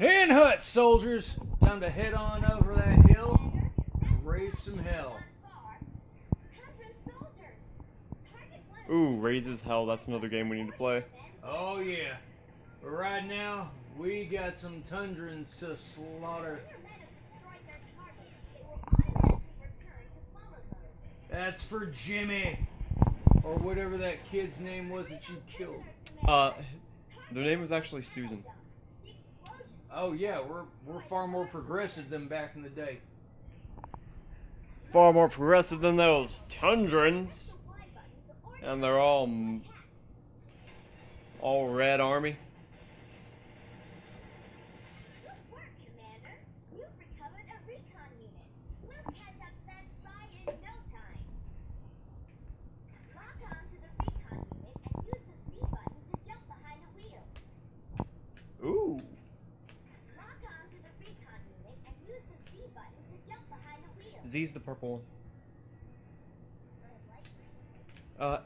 Tan Hut, soldiers! Time to head on over that hill and raise some hell. Ooh, raises hell. That's another game we need to play. Oh, yeah. But right now, we got some Tundrans to slaughter. That's for Jimmy. Or whatever that kid's name was that you killed. Uh, their name was actually Susan. Oh yeah, we're we're far more progressive than back in the day. Far more progressive than those Tundrans. And they're all all red army. Ooh. Z's the purple one. Uh,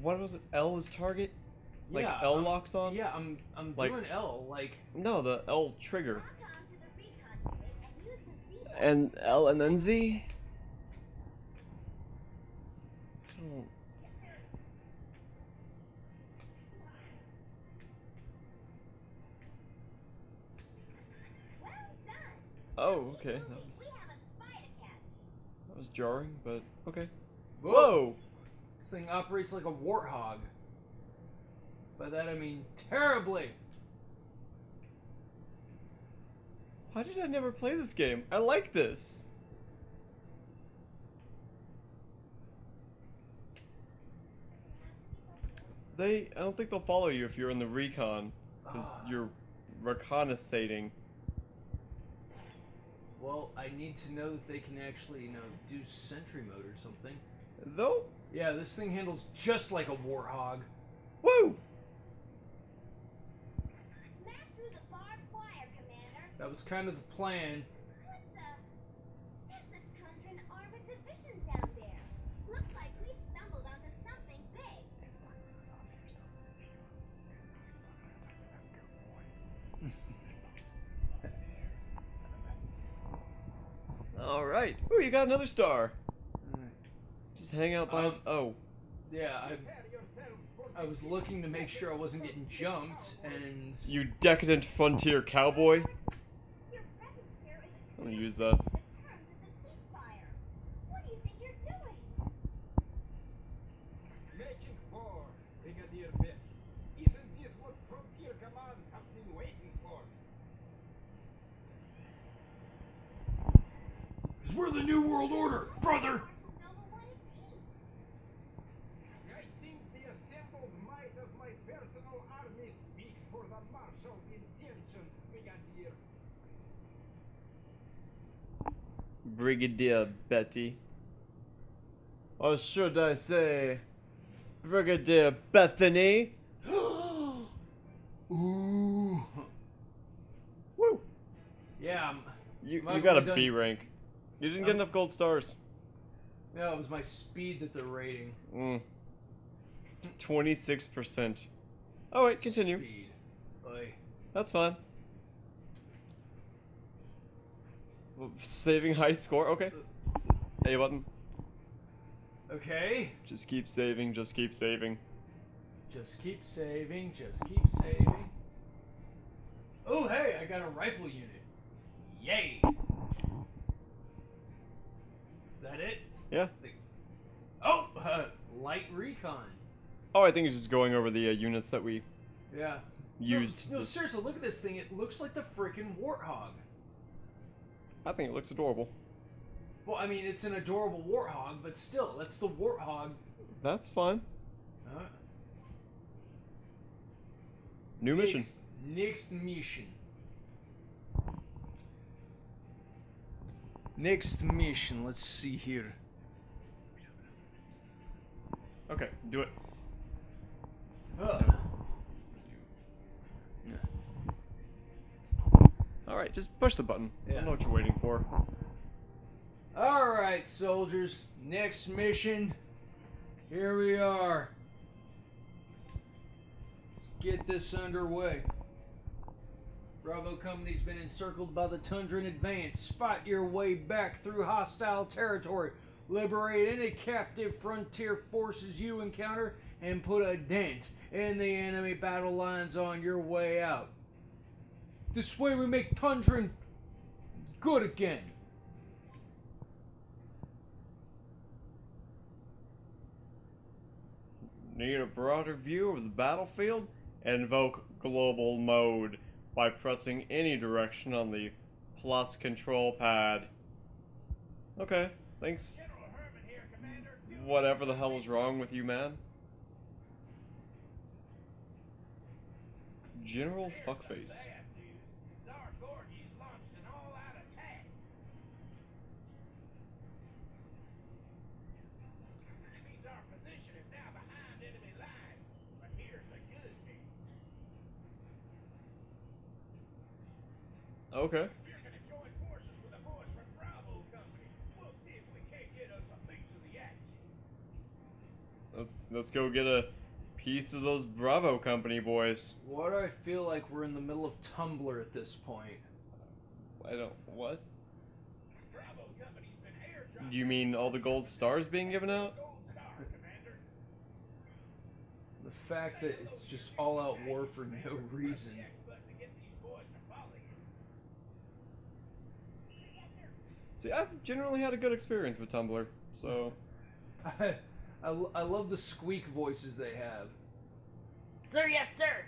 what was it? L is target? Like yeah, L I'm- locks on? Yeah, I'm I'm Like- doing L like No, the L trigger. And L and then Z? Oh, okay. That was, that was jarring, but okay. Whoa! This thing operates like a warthog. By that I mean terribly. Why did I never play this game? I like this. They, I don't think they'll follow you if you're in the recon, because Ah. you're reconnaissating. Well, I need to know that they can actually, you know, do sentry mode or something. Though, Yeah, this thing handles just like a warthog. woo! That was kind of the plan. All right. Oh, you got another star. Just hang out by. Um, oh, Yeah, I I was looking to make sure I wasn't getting jumped, and you decadent frontier cowboy. I'm gonna use that. Making for Brigadier Beck. Isn't this what Frontier Command has been waiting for? because we're the New World Order, brother. I think the assembled might of my personal army speaks for the Marshal's intentions, Brigadier. Brigadier Betty. Or should I say, Brigadier Bethany? Ooh. Woo! Yeah, um, You, Am I you got a really done- B rank. You didn't get Um, enough gold stars. no, it was my speed that they're rating. Mm. 26%. Oh, wait, continue. Speed. Oy. That's fine. Saving high score? Okay. A button. Okay. Just keep saving, just keep saving. Just keep saving. Just keep saving. Oh, hey, I got a rifle unit. Yay! Is that it? Yeah. Oh, uh, light recon. Oh, I think it's just going over the uh, units that we Yeah. used. No, no, seriously, look at this thing. It looks like the freaking warthog. I think it looks adorable. Well, I mean, it's an adorable warthog, but still, that's the warthog. That's fine. Uh, New mission. Next, next mission. Next mission. Let's see here. Okay, do it. Ugh. Alright, just push the button. I Yeah. don't know what you're waiting for. All right, soldiers. Next mission. Here we are. Let's get this underway. Bravo Company's been encircled by the Tundra in advance. Fight your way back through hostile territory. Liberate any captive frontier forces you encounter and put a dent in the enemy battle lines on your way out. This way we make Tundra good again. Need a broader view of the battlefield? Invoke global mode by pressing any direction on the plus control pad. Okay, thanks. Here. Whatever the hell is wrong with you, man? General Fuckface. bad news. Tsar Gorgi's launched an all-out attack. That means our position is now behind enemy lines. But here's the good news. Okay. We're gonna join forces with the boys from Bravo Company. We'll see if we can't get us a piece of the action. Let's let's go get a piece of those Bravo Company boys. Why do I feel like we're in the middle of Tumblr at this point? I don't what? Bravo Company's been airdropping You mean all the gold stars being given out? Gold Star, Commander. The fact that it's just all out war for no reason. X button to get these boys to follow you. See, I've generally had a good experience with Tumblr, so I, I, I love the squeak voices they have. Sir, yes, sir.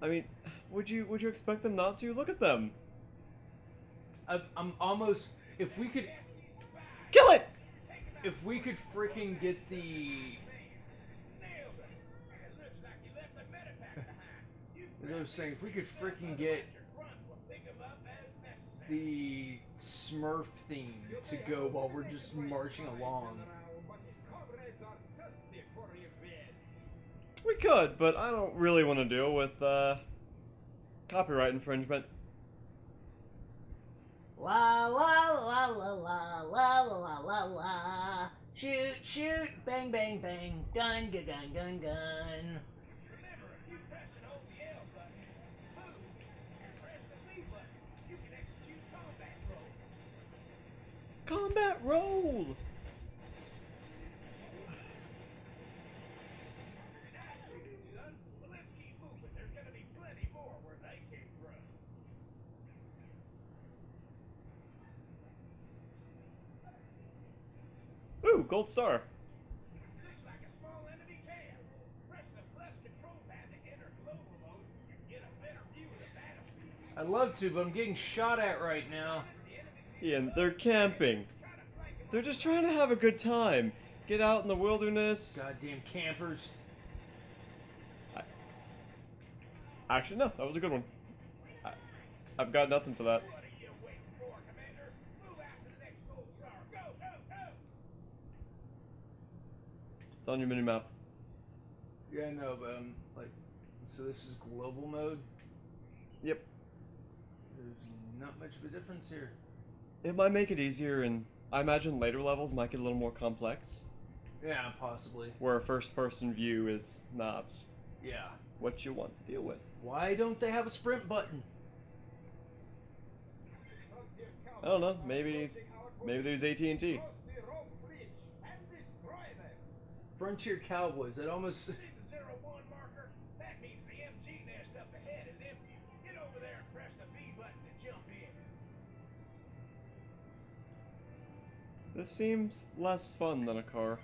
I mean, would you would you expect them not to? Look at them. I, I'm almost if we could Kill it. if we could freaking get the Nailed it. It looks like you left the medipack behind. You as I was saying if we could freaking get the Smurf theme to go while we're just marching along. But his comrades are thirsty for revenge. We could, but I don't really want to deal with uh, copyright infringement. La la la la la la la la la. Shoot, shoot, bang, bang, bang. Gun, gun, gun, gun, gun. Better view of the battlefield. I'd love to, but I'm getting shot at right now. Ian, they're camping. They're just trying to have a good time. Get out in the wilderness. Goddamn campers. Actually, no, that was a good one. I, I've got nothing for that. It's on your mini map. Yeah, I know, but um, like, so this is global mode. Yep. There's not much of a difference here. It might make it easier, and I imagine later levels might get a little more complex, Yeah, possibly. where a first-person view is not Yeah. what you want to deal with. Why don't they have a sprint button? I don't know. Maybe, maybe there's AT&T. Cross the rope bridge and destroy them. Frontier Cowboys. That almost. This seems less fun than a car.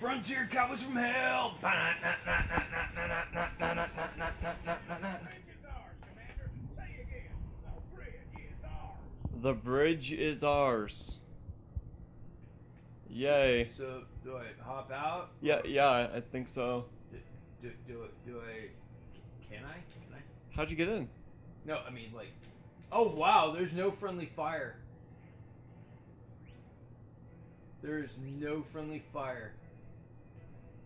Frontier cowards from hell! The bridge is ours. Yay. So, so do I hop out? Yeah, yeah, I think so. Do, do, do, do I How'd you get in? No, I mean like. Oh wow! There's no friendly fire. There is no friendly fire.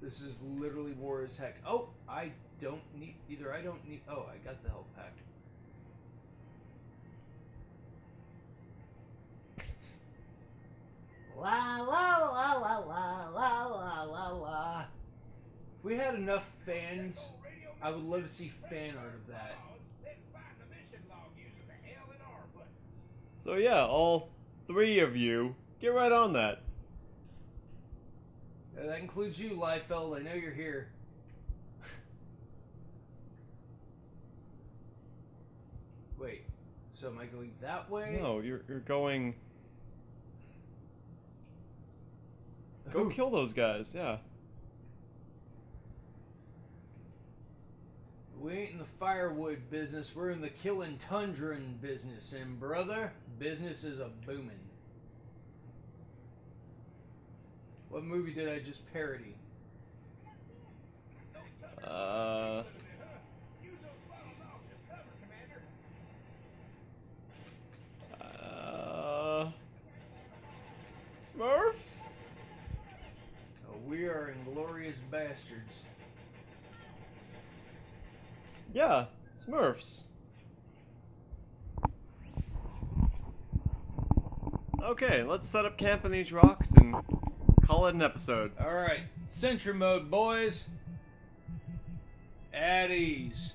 This is literally war as heck. Oh, I don't need either. I don't need. Oh, I got the health pack. La la la la la la la la. If we had enough fans I would love to see fan art of that. Then find the mission log using the L and R button. So yeah, all three of you, get right on that. Uh, that includes you, Liefeld. I know you're here. Wait, so am I going that way? No, you're you're going. Go kill those guys. Yeah. We ain't in the firewood business. We're in the killing tundran business, and brother, business is a booming. What movie did I just parody? Uh. Use those funnel logs as cover, Commander. Uh. Smurfs. Oh, we are inglorious bastards. Yeah, Smurfs. Okay, let's set up camp in these rocks and call it an episode. All right, Sentry mode, boys. At ease.